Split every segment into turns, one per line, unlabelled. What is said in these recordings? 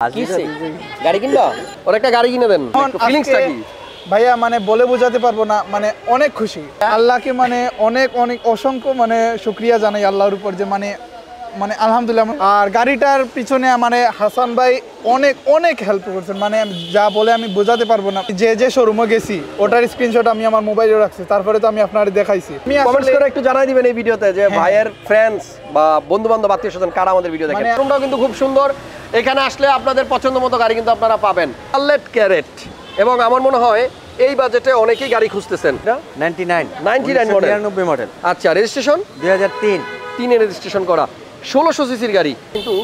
কিসে গাড়ি কিনবা? ওর একটা গাড়ি কিনে দেন। ফিলিংসটা কি?
ভাইয়া মানে বলে বোঝাতে পারব না মানে অনেক খুশি। আল্লাহকে মানে অনেক অনেক অসংখ্য মানে শুক্রিয়া জানাই আল্লাহর উপর যে মানে মানে আলহামদুলিল্লাহ আর গাড়িটার পিছনে মানে হাসান ভাই অনেক অনেক হেল্প করছেন। মানে আমি যা বলে আমি বোঝাতে পারব না। যে যে শোরুমে গেছি ওটার স্ক্রিনশট আমি আমার মোবাইলে রাখছি তারপরে তো আমি আপনার দেখাইছি।
কমেন্টস করে একটু জানাই দিবেন এই ভিডিওতে যে ভাইয়ের ফ্রেন্ডস বা বন্ধু বান্ধব আত্মীয় স্বজন কারা আমাদের ভিডিও দেখেন
মানে-
শোরুমটাও কিন্তু খুব সুন্দর। এখানে আসলে আপনাদের পছন্দ মতো গাড়ি কিন্তু আপনারা পাবেন। আল্লেট ক্যারেট এবং আমার মনে হয় এই বাজেটে অনেকেই গাড়ি খুঁজতেছেন। না?
99
99 মডেল।
99 মডেল
আচ্ছা রেজিস্ট্রেশন
2003
তিনে। রেজিস্ট্রেশন করা। ষোলোশো সিসির গাড়ি। কিন্তু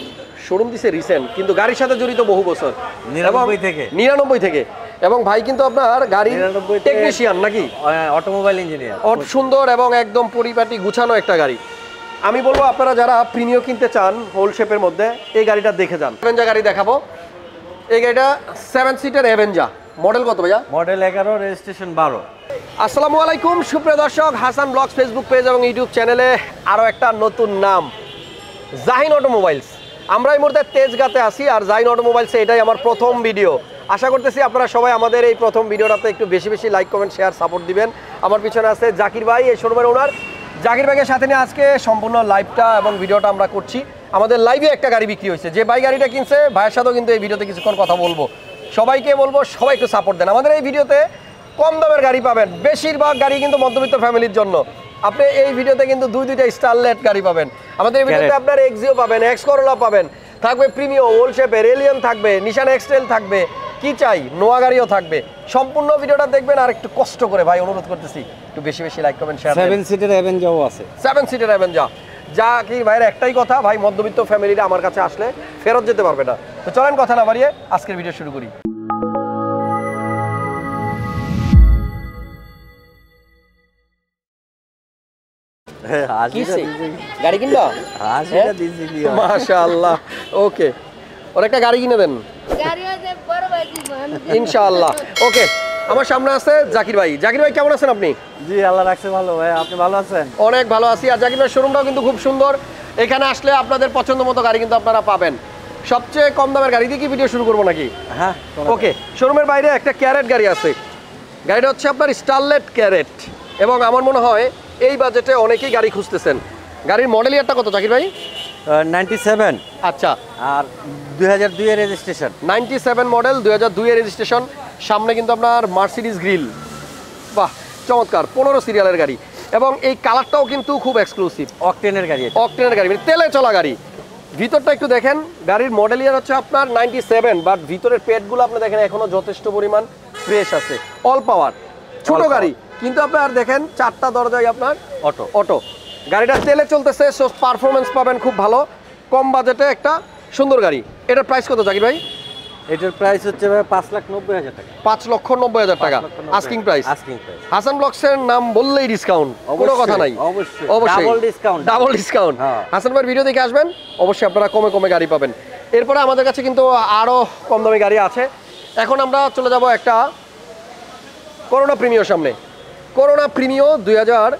শোরুম দিছে রিসেন্ট কিন্তু গাড়ির সাথে জড়িত বহু বছর।
নিরানব্বই থেকে।
নিরানব্বই থেকে। এবং ভাই কিন্তু আপনার গাড়ির টেকনিশিয়ান নাকি?
অটোমোবাইল ইঞ্জিনিয়ার
সুন্দর এবং একদম পরিপাটি গুছানো একটা গাড়ি। আমি বলব আপনারা যারা প্রিমিয় কিনতে চান হোল শেপের মধ্যে এই গাড়িটা দেখে যান। অ্যাভেঞ্জা গাড়ি দেখাবো। এই গাড়িটা সেভেন সিটের অ্যাভেঞ্জা মডেল কত ভাইয়া?
মডেল 11 রেজিস্ট্রেশন 12
আসসালামু আলাইকুম সুপ্রিয় দর্শক হাসান ব্লগস ফেসবুক পেজ এবং ইউটিউব চ্যানেলে আরও একটা নতুন নাম। জাহিন অটোমোবাইলস। আমরা এই মুহূর্তে তেজগাতে আছি আর জাহিন অটোমোবাইলসে এটাই আমার প্রথম ভিডিও। আশা করতেছি আপনারা সবাই আমাদের এই প্রথম ভিডিওটাতে একটু বেশি বেশি লাইক, কমেন্ট, শেয়ার, সাপোর্ট দিবেন। আমার পিছনে আছে জাকির ভাই, এই শোরুমের ওনার। জাকির ভাইয়ের সাথে নিয়ে আজকে সম্পূর্ণ লাইভটা এবং ভিডিওটা আমরা করছি। আমাদের লাইভে একটা গাড়ি বিক্রি হয়েছে। যে ভাই গাড়িটা কিনছে, ভাইয়ের সাথেও কিন্তু এই ভিডিওতে কিছুক্ষণ কথা বলব। সবাইকে বলব, সবাই একটু সাপোর্ট দেন। আমাদের এই ভিডিওতে কম দামের গাড়ি পাবেন। বেশিরভাগ গাড়ি কিন্তু মধ্যবিত্ত ফ্যামিলির জন্য। আপনি এই ভিডিওতে কিন্তু দুই দুইটা স্টারলেট গাড়ি পাবেন। আমাদের এই ভিডিওতে আপনার এক্সিও পাবেন এক্স করোলা পাবেন। থাকবে প্রিমিয়াম ওল শেপের এলিয়ন থাকবে নিশান এক্সটেল থাকবে কি চাই? নোয়া গাড়িও থাকবে। সম্পূর্ণ ভিডিওটা দেখবেন আর একটু কষ্ট করে ভাই অনুরোধ করতেছি একটু বেশি বেশি লাইক কমেন্ট শেয়ার
7 সিটের অ্যাভেঞ্জাও আছে।
সেভেন সিটের অ্যাভেঞ্জা যা কি ভাইয়ের একটাই কথা ভাই মধ্যবিত্ত ফ্যামিলিরা আমার কাছে আসলে ফেরত যেতে পারবে না। তো চলেন কথা না বাড়িয়ে আজকের ভিডিও শুরু করি। গাড়ি কিনবা?
হাসিটা দিছি কি
মাশাআল্লাহ ওকে। ওর একটা গাড়ি কিনে দেন। ইনশাআল্লাহ। ওকে আমার সামনে আছে জাকির ভাই। জাকির ভাই কেমন আছেন আপনি?
জি আল্লাহ রাখছে ভালো। ভাই আপনি ভালো আছেন?
অনেক ভালো আছি। আর জাকির ভাই শোরুমটাও কিন্তু খুব সুন্দর। এখানে আসলে আপনাদের পছন্দ মতো গাড়ি কিন্তু আপনারা পাবেন। সবচেয়ে কম দামের গাড়ি দিয়ে কি ভিডিও শুরু করব নাকি?
হ্যাঁ
ওকে শোরুমের বাইরে একটা ক্যারেট গাড়ি আছে। গাড়িটা হচ্ছে আপনার স্টারলেট ক্যারেট এবং আমার মনে হয় এই বাজেটে অনেকেই গাড়ি খুঁজতেছেন। গাড়ির মডেল ইয়ারটা কত জাকির ভাই?
97
আচ্ছা।
আর 2002 এর রেজিস্ট্রেশন
নাইনটি সেভেন মডেল দুই হাজার দুইয়ের রেজিস্ট্রেশন সামনে কিন্তু আপনার মার্সিডিস গ্রিল বাহ চমৎকার পনেরো সিরিয়ালের গাড়ি। এবং এই কালারটাও কিন্তু খুব এক্সক্লুসিভ
অকটেনের গাড়ি
অকটেনের গাড়ি মানে তেলে চলা গাড়ি। ভিতরটা একটু দেখেন গাড়ির মডেল ইয়ার হচ্ছে আপনার নাইনটি সেভেন বাট ভিতরের পেটগুলো আপনি দেখেন এখনও যথেষ্ট পরিমাণ ফ্রেশ আছে। অল পাওয়ার ছোট গাড়ি। কিন্তু আপনার দেখেন চারটা দরজায় আপনার
অটো।
অটো। গাড়িটা তেলে চলতেছে সো পারফরমেন্স পাবেন খুব ভালো। কম বাজেটে একটা সুন্দর গাড়ি। এটার প্রাইস কত জাকির ভাই?
এটার প্রাইস হচ্ছে ভাই 5 লাখ 90 হাজার টাকা।
পাঁচ লক্ষ নব্বই হাজার টাকা।
পাঁচ নব্বই।
Asking price
Asking price।
Hasan ব্লগসের নাম বললেই ডিসকাউন্ট কোনো কথা নাই।
অবশ্যই।
অবশ্যই।
Double discount।
Double discount. Hasan ভাইয়ের ভিডিও দেখে আসবেন। অবশ্যই আপনারা কমে কমে গাড়ি পাবেন। এরপরে আমাদের কাছে কিন্তু আরও কম দামি গাড়ি আছে। এখন আমরা চলে যাব একটা করোনা প্রিমিয়র সামনে। করোনা প্রিমিও দুই হাজার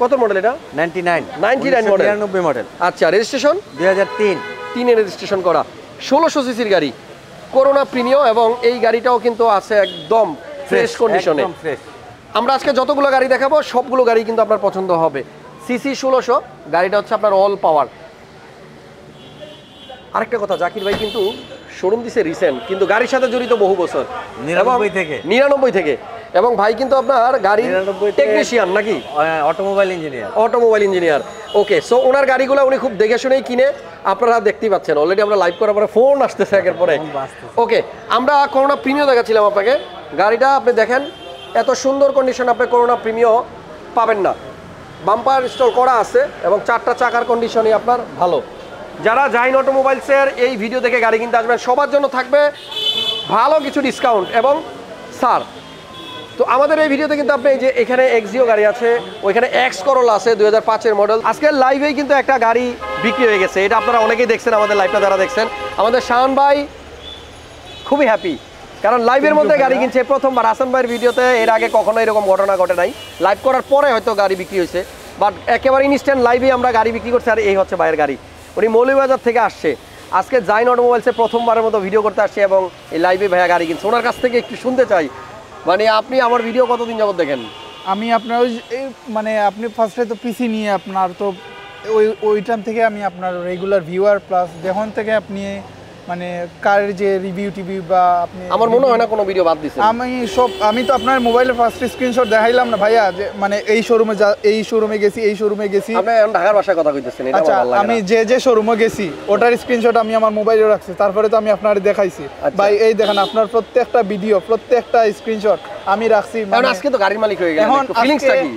কত মডেল এটা?
99
99 মডেল।
99 মডেল
আচ্ছা রেজিস্ট্রেশন
2003
তিনে। রেজিস্ট্রেশন করা। ষোলোশো সিসির গাড়ি। করোনা প্রিমিও এবং এই গাড়িটাও কিন্তু আছে একদম ফ্রেশ কন্ডিশনে আমরা আজকে যতগুলো গাড়ি দেখাবো সবগুলো গাড়ি কিন্তু আপনার পছন্দ হবে। সিসি ষোলোশো গাড়িটা হচ্ছে আপনার অল পাওয়ার আরেকটা কথা জাকির ভাই কিন্তু শোরুম দিছে রিসেন্ট কিন্তু গাড়ির সাথে জড়িত বহু বছর।
99 থেকে।
নিরানব্বই থেকে। এবং ভাই কিন্তু আপনার গাড়ির টেকনিশিয়ান নাকি?
Automobile engineer
automobile engineer okay so owner গাড়িগুলো উনি খুব দেখে শুনেই কিনে আপনারা দেখতেই পাচ্ছেন। অলরেডি আমরা লাইভ করার পরে ফোন আসতেছে একের পরে। ওকে আমরা করোনা প্রিমিও দেখাচ্ছিলাম আপনাকে। গাড়িটা আপনি দেখেন এত সুন্দর কন্ডিশন আপনি করোনা প্রিমিও পাবেন না। বাম্পার ইনস্টল করা আছে এবং চারটা চাকার কন্ডিশনই আপনার ভালো। যারা জাইন অটোমোবাইলসের এই ভিডিও দেখে গাড়ি কিনতে আসবেন সবার জন্য থাকবে ভালো কিছু ডিসকাউন্ট এবং সার তো আমাদের এই ভিডিওতে কিন্তু আপনি এই যে এখানে এক্সিও গাড়ি আছে ওইখানে এক্স করোলা আছে দুই হাজার পাঁচের মডেল আজকের লাইভেই কিন্তু একটা গাড়ি বিক্রি হয়ে গেছে। এটা আপনারা অনেকেই দেখছেন আমাদের লাইভটা যারা দেখছেন। আমাদের শাহান ভাই খুবই হ্যাপি কারণ লাইভের মধ্যে গাড়ি কিনছে প্রথমবার। হাসান ভাইয়ের ভিডিওতে এর আগে কখনো এরকম ঘটনা ঘটে নাই। লাইভ করার পরে হয়তো গাড়ি বিক্রি হয়েছে। বাট একেবারে ইনস্ট্যান্ট লাইভে আমরা গাড়ি বিক্রি করছি আর এই হচ্ছে ভাইয়ের গাড়ি। উনি মৌলভীবাজার থেকে আসছে। আজকে জাইন অটোমোবাইলসে প্রথমবারের মতো ভিডিও করতে আসছে এবং এই লাইভে ভাইয়া গাড়ি কিনছে। ওনার কাছ থেকে একটু শুনতে চাই। মানে আপনি আমার ভিডিও কতদিন যাবত দেখেন?
আমি আপনার ওই মানে আপনি ফার্স্টে তো পিসি নিয়ে আপনার তো ওই ওই টাইম থেকে আমি আপনার রেগুলার ভিউয়ার প্লাস যখন থেকে আপনি মানে কারের যে রিভিউ টিভিউ বা আপনি
আমার মনে হয় না কোনো ভিডিও বাদ দিচ্ছে
আমি সব আমি তো আপনার মোবাইলে ফার্স্ট স্ক্রিনশট দেখাইলাম না ভাইয়া যে মানে এই শোরুমে এই শোরুমে গেছি এই শোরুমে গেছি।
আপনি এখন ঢাকার ভাষায় কথা কইতেছেন এটা
আচ্ছা
আমার ভালো লাগে
আমি। যে যে শোরুমে গেছি ওটার স্ক্রিনশট আমি আমার মোবাইলে রাখছি তারপরে তো আমি আপনার দেখাইছি।
আচ্ছা।
ভাই এই দেখেন আপনার প্রত্যেকটা ভিডিও প্রত্যেকটা স্ক্রিনশট আমি রাখছি
এখন
মানে-
আজকে তো গাড়ির মালিক হয়ে গেলেন
এখন
ফিলিংসটা কি?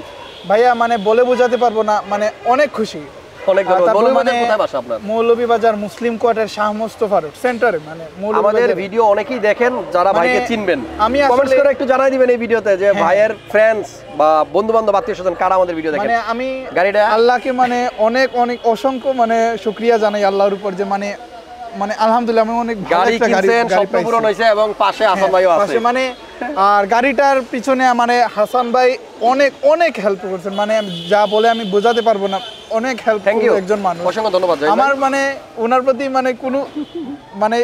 ভাইয়া মানে বলে বোঝাতে পারব না মানে অনেক খুশি।
অনেক
মানে
কোথায় বাসা আপনার?
মৌলভীবাজার মুসলিম কোয়ার্টার শাহ মোস্তফা রোড সেন্টারে মানে
আমাদের ভিডিও অনেকেই দেখেন যারা
মানে
ভাইকে চিনবেন।
আমি
কমেন্টস করে একটু জানাই দিবেন এই ভিডিওতে যে
হ্যাঁ।
ভাইয়ের ফ্রেন্ডস বা বন্ধু বান্ধব আত্মীয় স্বজন কারা আমাদের ভিডিও দেখেন?
মানে আমি
গাড়িটা-
আল্লাহকে মানে অনেক অনেক অসংখ্য মানে শুক্রিয়া জানাই আল্লাহর উপর যে মানে মানে আলহামদুলিল্লাহ আমি অনেক
গাড়ি কিনছেন স্বপ্ন পূরণ হয়েছে এবং পাশে আসান
হ্যাঁ,
ভাইও আছে।
মানে আর গাড়িটার পিছনে মানে হাসান ভাই অনেক অনেক হেল্প করছেন। মানে যা বলে আমি বোঝাতে পারব না। অনেক হেল্প একজন মানুষ।
অসংখ্য ধন্যবাদ
আমার মানে ওনার প্রতি মানে কোনো মানে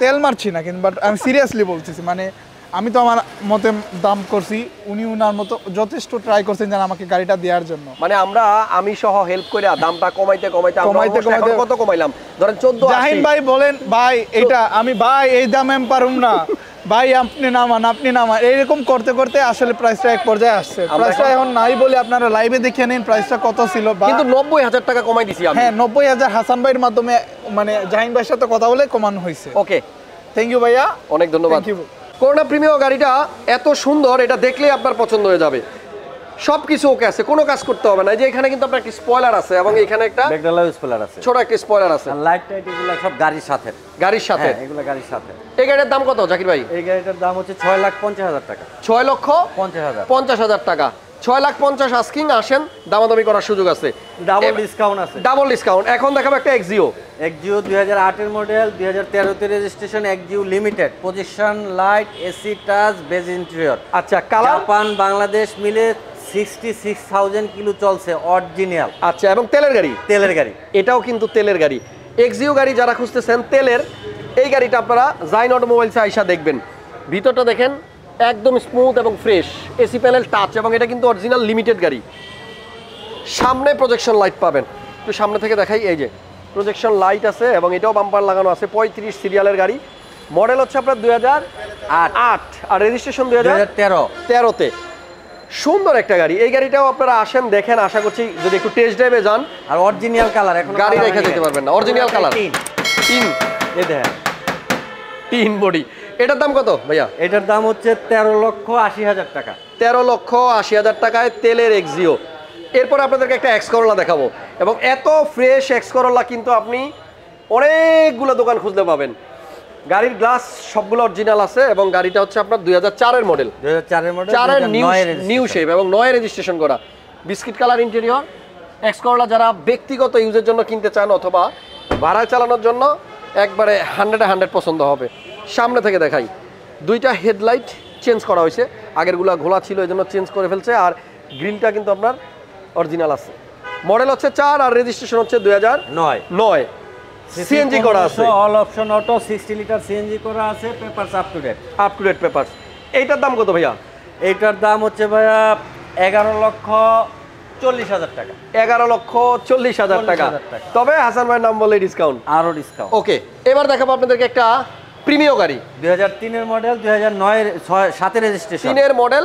তেল মারছি না কিন্তু বাট আমি সিরিয়াসলি বলতেছি। মানে আমি তো আমার মতে দাম করছি উনি উনার মতো যথেষ্ট ট্রাই করছেন যেন আমাকে গাড়িটা দেওয়ার জন্য।
মানে আমরা আমি সহ হেল্প করে দামটা কমাইতে কমাইতে
কমাইতে কমাইতে-
কত কমাইলাম? ধরেন 14
জাহিন ভাই বলেন ভাই এটা আমি ভাই এই দামে আমি পারুম না। ভাই আপনি নামান আপনি নামান। এইরকম করতে করতে আসলে প্রাইসটা এক পর্যায়ে আসছে। প্রাইসটা
এখন-
নাই বলে আপনারা লাইভে দেখে নিন প্রাইসটা কত ছিল
কিন্তু নব্বই হাজার টাকা কমাই দিছি আমি।
হ্যাঁ নব্বই হাজার হাসান ভাইয়ের মাধ্যমে মানে জাহিন ভাইয়ের সাথে কথা বলে কমানো হয়েছে।
ওকে
থ্যাংক ইউ ভাইয়া।
অনেক ধন্যবাদ।
Thank you.
করোনা প্রিমিয় গাড়িটা এত সুন্দর এটা দেখলেই আপনার পছন্দ হয়ে যাবে। সব কিছু ওকে আছে কোনো কাজ করতে হবে না। যে এখানে কিন্তু আপনার একটা স্পয়লার আছে এবং এখানে একটা
ব্যাকডালা স্পেলার আছে।
ছোট একটা স্পয়লার আছে।
লাইট টাইট এগুলো সব গাড়ির সাথে।
গাড়ির সাথে?
হ্যাঁ এগুলো গাড়ির সাথে।
এই গাড়ির দাম কত জাকির ভাই?
এই গাড়িটার দাম হচ্ছে ছয় লাখ পঞ্চাশ হাজার টাকা।
ছয় লক্ষ
পঞ্চাশ হাজার।
পঞ্চাশ হাজার টাকা। ছয় লাখ পঞ্চাশ আস্কিং আসেন দামাদামি করার সুযোগ আছে।
ডাবল ডিসকাউন্ট আছে।
ডাবল ডিসকাউন্ট এখন দেখাবো একটা এক্সিও
এক্সিও দুই হাজার আটের মডেল দুই হাজার তেরোতে registration Axio limited position light AC touch beige interior
আচ্ছা কালার
জাপান বাংলাদেশ মিলে সিক্সটি সিক্স থাউজেন্ড কিলো চলছে অরিজিনাল
আচ্ছা এবং তেলের গাড়ি?
তেলের গাড়ি।
এটাও কিন্তু তেলের গাড়ি। এক্সিও গাড়ি যারা খুঁজতেছেন তেলের এই গাড়িটা আপনারা জাইন অটোমোবাইলসে আইসা দেখবেন। ভিতরটা দেখেন একদম স্মুথ এবং ফ্রেশ এসি প্যানেল টাচ এবং এটা কিন্তু অরিজিনাল লিমিটেড গাড়ি। সামনে প্রজেকশন লাইট পাবেন। একটু সামনে থেকে দেখাই এই যে প্রজেকশন লাইট আছে এবং এটাও বাম্পার লাগানো আছে পঁয়ত্রিশ সিরিয়ালের গাড়ি। মডেল হচ্ছে আপনার দুই হাজার
আট
আর রেজিস্ট্রেশন দুই হাজার
তেরো।
তেরোতে। সুন্দর একটা গাড়ি। এই গাড়িটাও আপনারা আসেন দেখেন আশা করছি যদি একটু টেস্ট ড্রাইভে যান
আর অরিজিনাল কালার এখন
গাড়ি রেখে যেতে পারবেন না। অরিজিনাল কালার
তিন।
তিন।
এই দেখেন।
তিন বডি এটার দাম কত ভাইয়া?
এটার দাম হচ্ছে তেরো লক্ষ আশি হাজার টাকা।
তেরো লক্ষ আশি হাজার টাকায় তেলের এক্সিও এরপর আপনাদেরকে একটা এক্স করোলা দেখাবো। এবং এত ফ্রেশ এক্স করোলা কিন্তু আপনি অনেকগুলো দোকান খুঁজতে পাবেন। গাড়ির গ্লাস সবগুলো অরিজিনাল আছে এবং গাড়িটা হচ্ছে আপনার দুই হাজার চারের মডেল
চারের
নিউ শেপ এবং নয় রেজিস্ট্রেশন করা। Biscuit colour interior X Corolla যারা ব্যক্তিগত ইউজের জন্য কিনতে চান অথবা ভাড়ায় চালানোর জন্য একবারে হান্ড্রেডে হান্ড্রেড পছন্দ হবে। সামনে থেকে দেখাই। দুইটা হেডলাইট চেঞ্জ করা হয়েছে। আগেরগুলা ঘোলা ছিল এই জন্য চেঞ্জ করে ফেলছে। আর গ্রিলটা কিন্তু আপনার অরিজিনাল আছে। মডেল হচ্ছে চার আর রেজিস্ট্রেশন হচ্ছে দুই হাজার
নয়।
নয়। সিএনজি করা আছে।
All option auto sixty litre CNG করা আছে papers up to date
up to date paper এইটার দাম কত ভাইয়া?
এইটার দাম হচ্ছে ভাইয়া এগারো লক্ষ চল্লিশ হাজার টাকা।
এগারো লক্ষ চল্লিশ হাজার টাকা।
40,000 টাকা।
তবে হাসান ভাইয়ের নাম বলে ডিসকাউন্ট
আরও ডিসকাউন্ট
ওকে এবার দেখাবো আপনাদেরকে একটা প্রিমিয় গাড়ি।
দুই হাজার তিনের মডেল দুই হাজার নয়ের ছয় সাতের রেজিস্ট্রেশন
তিনের মডেল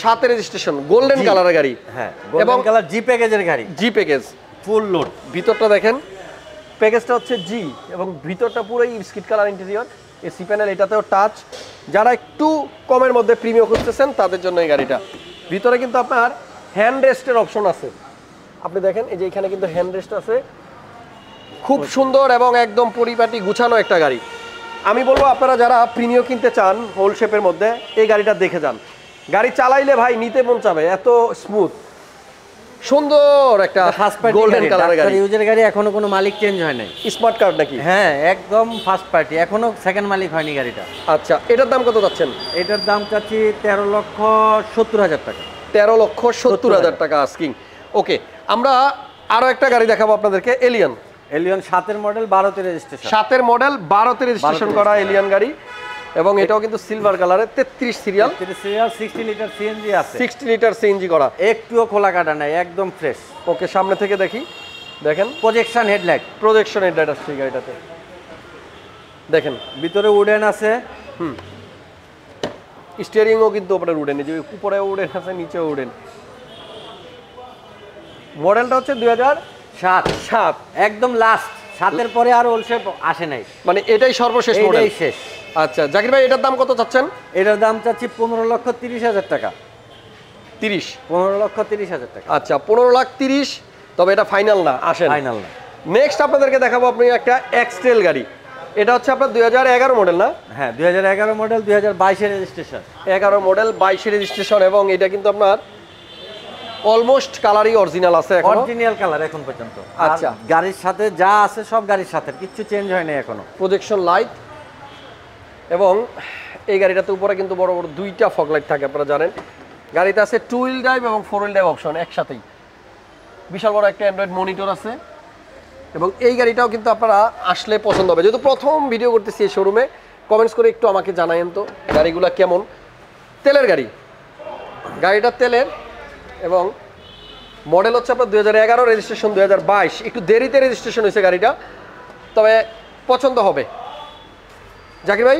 সাতের রেজিস্ট্রেশন গোল্ডেন কালারের গাড়ি।
হ্যাঁ এবং কালার জি প্যাকেজের গাড়ি।
জি প্যাকেজ
ফুল লোড
ভিতরটা দেখেন। প্যাকেজটা হচ্ছে জি এবং ভিতরটা পুরোই biscuit colour interior AC panel এটাতেও টাচ যারা একটু কমের মধ্যে প্রিমিয় খুঁজতেছেন তাদের জন্য এই গাড়িটা। ভিতরে কিন্তু আপনার হ্যান্ড রেস্টের অপশন আছে। আপনি দেখেন এই যে এখানে কিন্তু হ্যান্ড রেস্ট আছে। খুব সুন্দর এবং একদম পরিপাটি গুছানো একটা গাড়ি। আমি বলব আপনারা যারা প্রিমিয় কিনতে চান হোল শেপের মধ্যে এই গাড়িটা দেখে যান। গাড়ি চালাইলে ভাই নিতে মন চাবে এত স্মুথ সুন্দর একটা গোল্ডেন কালারের গাড়ি
ইউজের গাড়ি এখনও কোনো মালিক চেঞ্জ হয় নাই।
স্মার্ট কার্ড নাকি?
হ্যাঁ একদম ফার্স্ট পার্টি এখনও সেকেন্ড মালিক হয়নি গাড়িটা।
আচ্ছা এটার দাম কত যাচ্ছেন
এটার দাম চাচ্ছি তেরো লক্ষ সত্তর হাজার টাকা।
তেরো লক্ষ সত্তর হাজার টাকা আস্কিং ওকে আমরা আরও একটা গাড়ি দেখাবো আপনাদেরকে এলিয়ন
এলিয়ন সাতের মডেল বারোতে রেজিস্ট্রেশন
সাতের মডেল বারোতে রেজিস্ট্রেশন
12 তে
করা এলিয়ান গাড়ি। এবং এটাও কিন্তু সিলভার কালারের তেত্রিশ serial
serial sixty litre CNG আছে।
সিক্সটি লিটার সিএনজি করা।
একটুও খোলা কাটা নাই একদম ফ্রেশ
ওকে সামনে থেকে দেখি। দেখেন।
প্রজেকশন হেডলাইট
প্রজেকশন হেডলাইট আসছে এই গাড়িটাতে। দেখেন।
ভিতরে উডেন আছে। হুম।
স্টিয়ারিংও কিন্তু ওপরে উডেন যে উপরে উডেন আছে নিচেও উডেন মডেলটা হচ্ছে দুই হাজার
সাত
সাত
একদম লাস্ট সাতের পরে আর ওলসেপ আসে নাই।
মানে এটাই সর্বশেষ মডেল
শেষ।
আচ্ছা জাকির ভাই এটার দাম কত চাচ্ছেন?
এটার দাম চাচ্ছি পনেরো লক্ষ তিরিশ হাজার টাকা।
তিরিশ?
পনেরো লক্ষ তিরিশ হাজার টাকা।
আচ্ছা পনেরো লাখ তিরিশ তবে এটা ফাইনাল না আসেন।
ফাইনাল না।
নেক্সট আপনাদেরকে দেখাবো আপনি একটা এক্সটেল গাড়ি। এটা হচ্ছে আপনার দুই হাজার এগারো মডেল না?
হ্যাঁ দুই হাজার এগারো মডেল দুই হাজার বাইশের রেজিস্ট্রেশন
এগারো মডেল বাইশে রেজিস্ট্রেশন এবং এটা কিন্তু আপনার অলমোস্ট কালারই অরিজিনাল আছে এখন।
অরিজিনাল কালার এখন পর্যন্ত।
আচ্ছা।
গাড়ির সাথে যা আছে সব গাড়ির সাথে কিচ্ছু চেঞ্জ হয়নি এখনও।
প্রজেকশন লাইট এবং এই গাড়িটাতে উপরে কিন্তু বড় বড় দুইটা ফগ লাইট থাকে আপনারা জানেন। গাড়িতে আছে টু হুইল ড্রাইভ এবং ফোর হুইল ড্রাইভ অপশন একসাথেই। বিশাল বড় একটা অ্যান্ড্রয়েড মনিটর আছে। এবং এই গাড়িটাও কিন্তু আপনারা আসলে পছন্দ হবে। যেহেতু প্রথম ভিডিও করতেছি এই শোরুমে কমেন্টস করে একটু আমাকে জানায়েন তো গাড়িগুলো কেমন? তেলের গাড়ি। গাড়িটা তেলের। এবং মডেল হচ্ছে আপনার দুই হাজার এগারো রেজিস্ট্রেশন দুই হাজার বাইশ। একটু দেরিতে রেজিস্ট্রেশন হয়েছে গাড়িটা তবে পছন্দ হবে। জাকির ভাই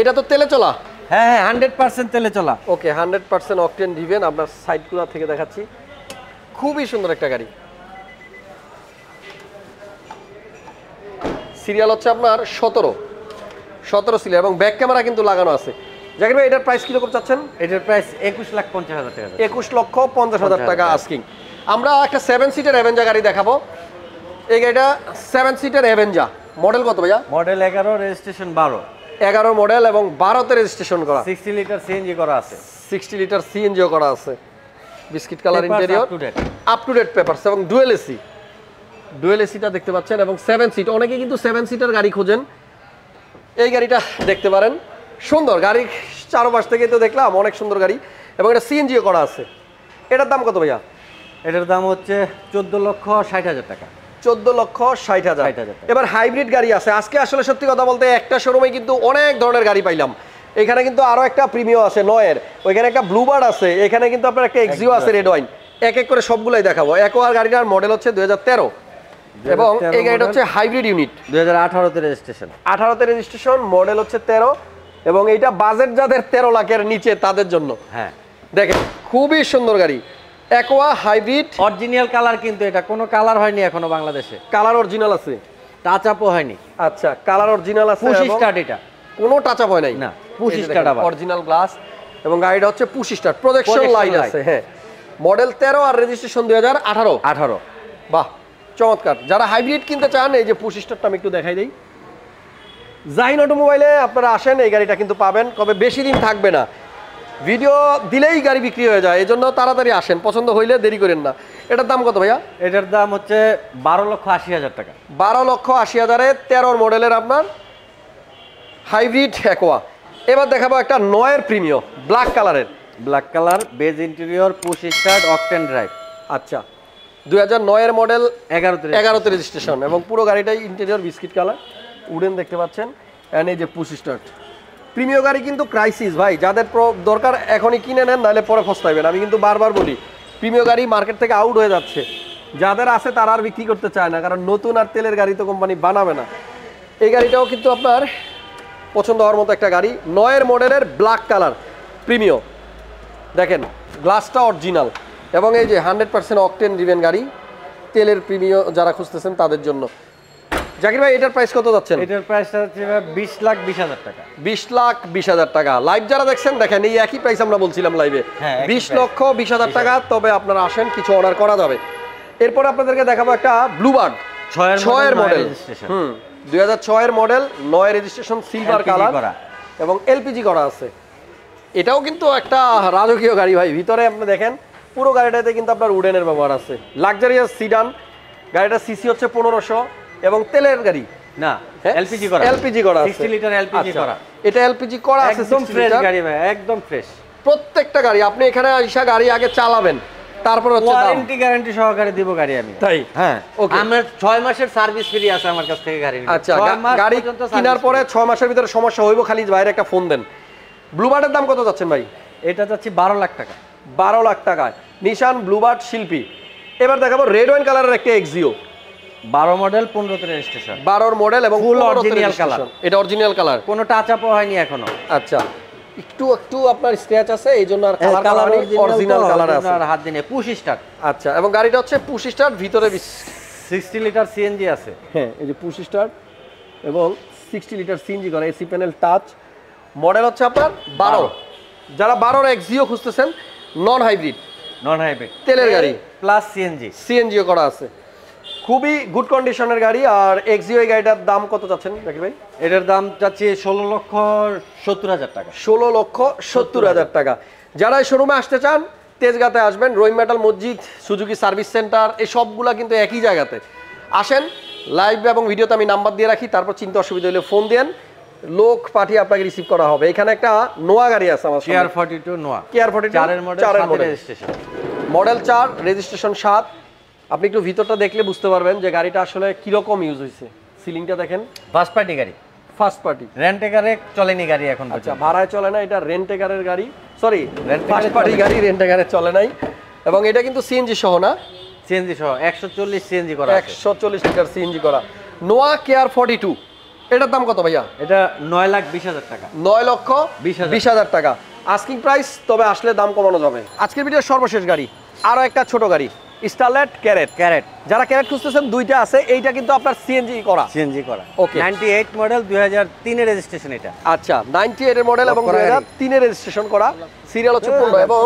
এটা তো তেলে চলা?
হ্যাঁ হ্যাঁ হান্ড্রেড পার্সেন্ট তেলে চলা।
ওকে হান্ড্রেড পার্সেন্ট অকটেন দিবেন আপনার সাইডগুলো থেকে দেখাচ্ছি। খুবই সুন্দর একটা গাড়ি। সিরিয়াল হচ্ছে আপনার সতেরো। সতেরো সিরিয়াল এবং ব্যাক ক্যামেরা কিন্তু লাগানো আছে। জাকির ভাই এটার প্রাইস কীরকম চাচ্ছেন?
এটার প্রাইস একুশ লাখ পঞ্চাশ হাজার টাকা
একুশ লক্ষ পঞ্চাশ হাজার টাকা। আস্কিং আমরা একটা সেভেন সিটার অ্যাভেঞ্জা গাড়ি দেখাবো। এই গাড়িটা সেভেন সিটার অ্যাভেঞ্জা মডেল কত ভাইয়া?
মডেল এগারো রেজিস্ট্রেশন বারো।
এগারো মডেল এবং বারোতে রেজিস্ট্রেশন করা।
সিক্সটি লিটার সিএনজি করা আছে।
সিক্সটি লিটার সিএনজিও করা আছে। Biscuit colour interior up to date papers এবং ডুয়েল এসি ডুয়েল এসিটা দেখতে পাচ্ছেন এবং সেভেন সিট অনেকে কিন্তু সেভেন সিটার গাড়ি খোঁজেন। এই গাড়িটা দেখতে পারেন। সুন্দর গাড়ি চারপাশ থেকে তো দেখলাম অনেক সুন্দর গাড়ি এবং এটা সিএনজিও করা আছে। এটার দাম কত ভাইয়া?
এটার দাম হচ্ছে চোদ্দ লক্ষ ষাট হাজার টাকা।
চোদ্দ লক্ষ ষাট হাজার।
60,000 টাকা।
এবার হাইব্রিড গাড়ি আছে। আজকে আসলে সত্যি কথা বলতে একটা শোরুমে কিন্তু অনেক ধরনের গাড়ি পাইলাম। এখানে কিন্তু আরও একটা প্রিমিয় আছে নয়ের। ওইখানে একটা ব্লুবার্ড আছে। এখানে কিন্তু আপনার একটা এক্সিও আছে রেড ওয়াইন এক এক করে সবগুলাই দেখাবো। একোয়ার গাড়িটার মডেল হচ্ছে দুই এবং এই গাড়িটা হচ্ছে হাইব্রিড ইউনিট
দুই হাজার আঠারোতে রেজিস্ট্রেশন
আঠারোতে রেজিস্ট্রেশন মডেল হচ্ছে তেরো। এবং এইটা বাজেট যাদের তেরো লাখের নিচে তাদের জন্য।
হ্যাঁ।
দেখেন খুবই সুন্দর গাড়ি। একোয়া হাইব্রিড
অরিজিনাল কালার কিন্তু এটা কোনো কালার হয়নি এখনও বাংলাদেশে।
কালার অরিজিনাল আছে।
টাচ আপও হয়নি।
আচ্ছা কালার অরিজিনাল আছে
পুশ স্টার্ট এটা।
কোনো টাচ আপ হয় নাই।
না, push start আবার।
অরিজিনাল গ্লাস এবং গাড়িটা হচ্ছে পুশ স্টার্ট প্রজেকশন লাইট আছে হ্যাঁ। মডেল তেরো আর রেজিস্ট্রেশন দুই হাজার আঠারো।
আঠারো।
বাহ চমৎকার। যারা হাইব্রিড কিনতে চান এই যে পুশ স্টারটা আমি একটু দেখাই দিই। জাহিন অটোমোবাইলে আপনারা আসেন এই গাড়িটা কিন্তু পাবেন তবে বেশি দিন থাকবে না। ভিডিও দিলেই গাড়ি বিক্রি হয়ে যায় এই জন্য তাড়াতাড়ি আসেন পছন্দ হইলে দেরি করেন না। এটার দাম কত ভাইয়া?
এটার দাম হচ্ছে বারো লক্ষ আশি হাজার টাকা।
বারো লক্ষ আশি হাজারে তেরোর মডেলের আপনার হাইব্রিড একোয়া এবার দেখাবো একটা নয়ের প্রিমিয় ব্ল্যাক কালারের।
Black colour beige interior push start octane drive.
আচ্ছা দুই হাজার নয়ের মডেল
এগারোতে
এগারোতে রেজিস্ট্রেশন এবং পুরো গাড়িটাই ইন্টেরিয়র বিস্কিট কালার উডেন দেখতে পাচ্ছেন অ্যান্ড এই যে পুশ স্টার্ট প্রিমিয় গাড়ি কিন্তু ক্রাইসিস ভাই, যাদের দরকার এখনই কিনে নেন, নাহলে পরে ফসতাইবেন। আমি কিন্তু বারবার বলি, প্রিমিয় গাড়ি মার্কেট থেকে আউট হয়ে যাচ্ছে। যাদের আছে তারা আর বিক্রি করতে চায় না, কারণ নতুন আর তেলের গাড়ি তো কোম্পানি বানাবে না। এই গাড়িটাও কিন্তু আপনার পছন্দ হওয়ার মতো একটা গাড়ি, নয়ের মডেলের ব্ল্যাক কালার প্রিমিয়। দেখেন গ্লাসটা অরিজিনাল এবং এই যে হান্ড্রেড পার্সেন্ট অকটেন দিবেন গাড়ি, তেলের প্রিমিয় যারা খুঁজতেছেন তাদের জন্য। জাকির ভাই এটার প্রাইস কত যাচ্ছেন?
এটার প্রাইসটা হচ্ছে বিশ লাখ বিশ হাজার টাকা।
বিশ লাখ বিশ হাজার টাকা। লাইভ যারা দেখছেন দেখেন এই একই প্রাইস আমরা বলছিলাম লাইভে
হ্যাঁ, একই
বিশ
price।
লক্ষ বিশ হাজার টাকা তবে আপনারা আসেন কিছু অর্ডার করা যাবে। এরপর আপনাদেরকে দেখাবো একটা ব্লুবার্ড
ছয়ের
ছয়ের
model, নয়
মডেল। হুম দুই হাজার ছয়ের মডেল নয় রেজিস্ট্রেশন সিলভার কালার এবং এলপিজি করা আছে। এটাও কিন্তু একটা রাজকীয় গাড়ি ভাই। ভিতরে আপনি দেখেন পুরো গাড়িটাতে কিন্তু আপনার উডেনের ব্যবহার আছে। লাক্সারিয়াস সিডান গাড়িটা সিসি হচ্ছে পনেরোশো। এবং তেলের গাড়ি।
না এলপিজি করা।
এলপিজি করা আছে।
60 লিটার এলপিজি
আচ্ছা,
করা।
এটা এলপিজি করা আছে
একদম ফ্রেশ গাড়ি ভাই একদম ফ্রেশ
প্রত্যেকটা গাড়ি আপনি এখানে এসে গাড়ি আগে চালাবেন তারপর হচ্ছে
ওয়ারেন্টি গ্যারান্টি সহকারে দিব গাড়ি আমি।
তাই?
হ্যাঁ।
Okay.
আমার ছয় মাসের সার্ভিস ফ্রি আছে আমার কাছ থেকে গাড়ি
আচ্ছা গাড়ি কেনার পরে ছয় মাসের ভিতরে সমস্যা হইব খালি বাইরে একটা ফোন দেন। ব্লু ব্লুবার্ডের দাম কত যাচ্ছেন ভাই?
এটা যাচ্ছি বারো লাখ টাকা।
বারো লাখ টাকায়। নিশান ব্লুবার্ড শিল্পী। এবার দেখাবো রেড ওয়াইন কালারের একটা এক্সিও
মডেল রেজিস্ট্রেশন
মডেল এবং
Full
15 তে
original
registration।
color।
এটা অরিজিনাল কালার
কোনো টাচ আপও হয়নি এখনও।
আচ্ছা। একটু একটু আপনার স্ক্র্যাচ আছে এই জন্য আর
কালার
কালার অরিজিনাল কালার আছে।
আর হাত দিনে পুশ স্টার
আচ্ছা এবং গাড়িটা হচ্ছে পুশ স্টার ভিতরে
সিক্সটি লিটার সিএনজি আছে।
হ্যাঁ এই যে পুশ স্টার এবং সিক্সটি লিটার সিএনজি করা এসি প্যানেল টাচ মডেল হচ্ছে আপনার বারো। যারা বারোর এক্সিও খুঁজতেছেন নন হাইব্রিড
নন হাইব্রিড
তেলের গাড়ি।
প্লাস সিএনজি
সিএনজিও করা আছে। খুবই গুড কন্ডিশনের গাড়ি আর এক্সিও এই গাড়িটার দাম কত চাচ্ছেন জাকির ভাই?
এটার দাম যাচ্ছে ষোলো লক্ষ সত্তর হাজার টাকা।
ষোলো লক্ষ সত্তর হাজার টাকা। যারা এই শোরুমে আসতে চান তেজগাতে আসবেন রহিম মেটাল মসজিদ সুজুকি সার্ভিস সেন্টার এই সবগুলা কিন্তু একই জায়গাতে। আসেন লাইভ এবং ভিডিওতে আমি নাম্বার দিয়ে রাখি তারপর চিন্তা অসুবিধা হলে ফোন দেন। লোক পাঠিয়ে আপনাকে রিসিভ করা হবে। এখানে একটা নোয়া গাড়ি আছে আমার
care forty two Noah.
Care forty
চারের মডেল
মডেল চার রেজিস্ট্রেশন সাত। আপনি একটু ভিতরটা দেখলে বুঝতে পারবেন যে গাড়িটা আসলে কীরকম ইউজ হয়েছে সিলিংটা দেখেন।
ফার্স্ট পার্টি গাড়ি?
ফার্স্ট পার্টি
রেন্টেকারে চলেনি গাড়ি এখন
আচ্ছা ভাড়ায় চলে না এটা রেন্টেকারের গাড়ি। Sorry first party. গাড়ি রেন্টেকারে চলে নাই। এবং এটা কিন্তু সিএনজি সহ না?
সিএনজি সহ একশো চল্লিশ সিএনজি করা আছে।
একশো চল্লিশ লিটার সিএনজি করা। নোয়া কেয়ার ফর্টি টু এটার দাম কত ভাইয়া?
এটা নয় লাখ বিশ হাজার টাকা।
নয় লক্ষ
20,000
বিশ হাজার টাকা। আস্কিং প্রাইস তবে আসলে দাম কমানো যাবে। আজকের ভিডিও সর্বশেষ গাড়ি। আরও একটা ছোট গাড়ি। Starlet Carat.
ক্যারেট।
যারা ক্যারেট খুঁজতেছেন দুইটা আছে এইটা কিন্তু আপনার সিএনজি করা।
সিএনজি করা. নাইনটি এইট মডেল দুই হাজার তিনের রেজিস্ট্রেশন এটা।
আচ্ছা নাইনটি এর মডেল এবং
Lock
দুই
করা
হাজার
গাড়ি।
তিনে রেজিস্ট্রেশন করা। সিরিয়াল হচ্ছে পনেরো এবং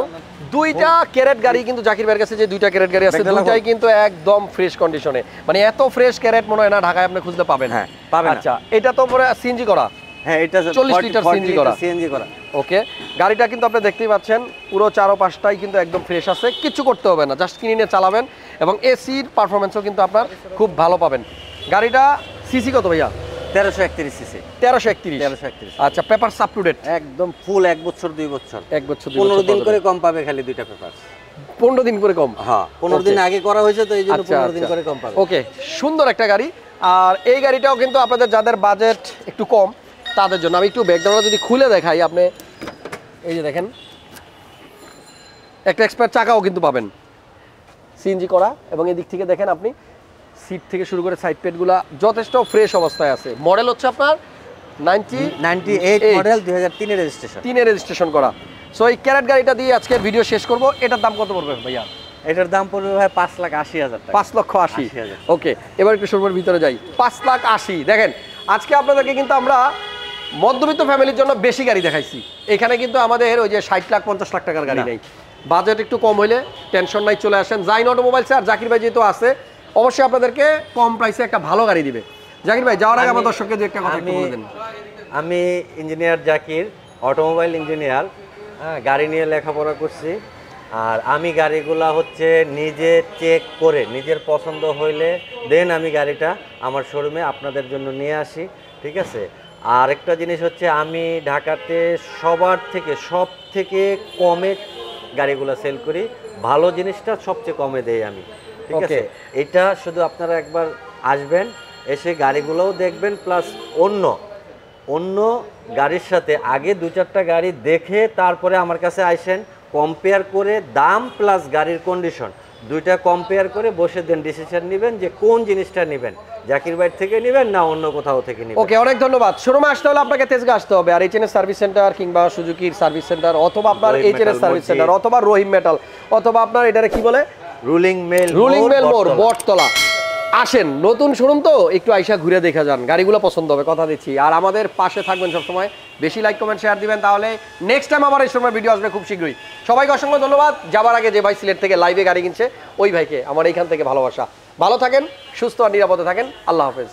দুইটা ক্যারেট গাড়ি কিন্তু জাকির ভাইয়ের কাছে যে দুইটা ক্যারেট গাড়ি আছে দুইটাই কিন্তু একদম ফ্রেশ কন্ডিশনে মানে এত ফ্রেশ ক্যারেট মনে হয় না ঢাকায় আপনি খুঁজতে পাবেন।
হ্যাঁ, পাবেন
আচ্ছা এটা তো পরে সিএনজি করা।
হ্যাঁ এটা
40 লিটার CNG করা।
সিএনজি করা।
ওকে গাড়িটা কিন্তু আপনি দেখতেই পাচ্ছেন পুরো চারো পাঁচটাই কিন্তু একদম ফ্রেশ আছে কিছু করতে হবে না জাস্ট কিনে নিয়ে চালাবেন এবং এসির পারফরমেন্সও কিন্তু আপনার খুব ভালো পাবেন। গাড়িটা সিসি কত ভাইয়া?
তেরোশো একত্রিশ সিসি
তেরোশো একত্রিশ।
তেরোশো একত্রিশ।
আচ্ছা পেপার আপ টু ডেট
একদম ফুল এক বছর দুই বছর।
এক বছর
পনেরো দিন করে কম পাবে খালি দুইটা পেপার
পনেরো দিন করে কম?
হ্যাঁ পনেরো দিন আগে করা হয়েছে তো এই জন্য
আচ্ছা
পনেরো দিন করে কম পাবে।
ওকে সুন্দর একটা গাড়ি। আর এই গাড়িটাও কিন্তু আপনাদের যাদের বাজেট একটু কম তাদের জন্য। আমি একটু ব্যাকগ্রাউন্ডটা যদি খুলে দেখাই আপনি এই যে দেখেন একটা এক্সপায়ার চাকাও কিন্তু পাবেন। সিএনজি করা এবং এদিক থেকে দেখেন আপনি সিট থেকে শুরু করে সাইড পেটগুলা যথেষ্ট ফ্রেশ অবস্থায় আছে। মডেল হচ্ছে আপনার নাইনটি
নাইনটি এইট। মডেল দুই হাজার তিনের রেজিস্ট্রেশন
তিনে রেজিস্ট্রেশন করা। সো এই ক্যারেট গাড়িটা দিয়ে আজকে ভিডিও শেষ করব। এটার দাম কত পড়বে ভাইয়া?
এটার দাম পড়বে ভাই পাঁচ লাখ আশি হাজার টাকা।
পাঁচ লক্ষ আশি।
80,000
ওকে এবার একটু শোরুমের ভিতরে যাই। পাঁচ লাখ আশি। দেখেন আজকে আপনাদেরকে কিন্তু আমরা মধ্যবিত্ত ফ্যামিলির জন্য বেশি গাড়ি দেখাইছি। এখানে কিন্তু আমাদের ওই যে ষাট লাখ পঞ্চাশ লাখ টাকার গাড়ি নেই। বাজেট একটু কম হইলে টেনশন নাই চলে আসেন। জাইন অটোমোবাইলসে আর জাকির ভাই যেহেতু আছে অবশ্যই আপনাদেরকে কম প্রাইসে একটা ভালো গাড়ি দিবে। জাকির ভাই যাওয়ার আগে আমার
আমি-
দর্শককে দু একটা কথা বলে দেন।
আমি ইঞ্জিনিয়ার জাকির অটোমোবাইল ইঞ্জিনিয়ার। হ্যাঁ গাড়ি নিয়ে লেখাপড়া করছি। আর আমি গাড়িগুলা হচ্ছে নিজে চেক করে নিজের পছন্দ হইলে দেন আমি গাড়িটা আমার শোরুমে আপনাদের জন্য নিয়ে আসি ঠিক আছে? আর একটা জিনিস হচ্ছে আমি ঢাকাতে সবার থেকে সব থেকে কমে গাড়িগুলো সেল করি। ভালো জিনিসটা সবচেয়ে কমে দেই আমি ঠিক আছে? এটা শুধু আপনারা একবার আসবেন এসে গাড়িগুলোও দেখবেন প্লাস অন্য অন্য গাড়ির সাথে আগে দু চারটা গাড়ি দেখে তারপরে আমার কাছে আইসেন কম্পেয়ার করে দাম প্লাস গাড়ির কন্ডিশন দুইটা কম্পেয়ার করে বসে দেন ডিসিশন নেবেন যে কোন জিনিসটা নেবেন। জাকির বাইর থেকে নেবেন না অন্য কোথাও থেকে নেবেন?
ওকে অনেক ধন্যবাদ। শোরুমে আসতে হলে আপনাকে তেজগা আসতে হবে। আর এইচএনএস সার্ভিস সেন্টার কিংবা সুজুকির সার্ভিস সেন্টার অথবা আপনার এইচএনএস সার্ভিস সেন্টার অথবা রহিম মেটাল অথবা আপনার এটারে কি বলে?
রুলিং মেল
রুলিং মেল মোড়
বটতলা।
বটতলা আসেন নতুন শোরুম তো? একটু আইসা ঘুরে দেখা যান। গাড়িগুলো পছন্দ হবে কথা দিচ্ছি। আর আমাদের পাশে থাকবেন সবসময়। বেশি লাইক কমেন্ট শেয়ার দিবেন তাহলে নেক্সট টাইম আবার এই সময় ভিডিও আসবে খুব শীঘ্রই। সবাইকে অসংখ্য ধন্যবাদ। যাবার আগে যে ভাই সিলেট থেকে লাইভে গাড়ি কিনছে ওই ভাইকে আমার এইখান থেকে ভালোবাসা। ভালো থাকেন সুস্থ আর নিরাপদে থাকেন। আল্লাহ হাফেজ।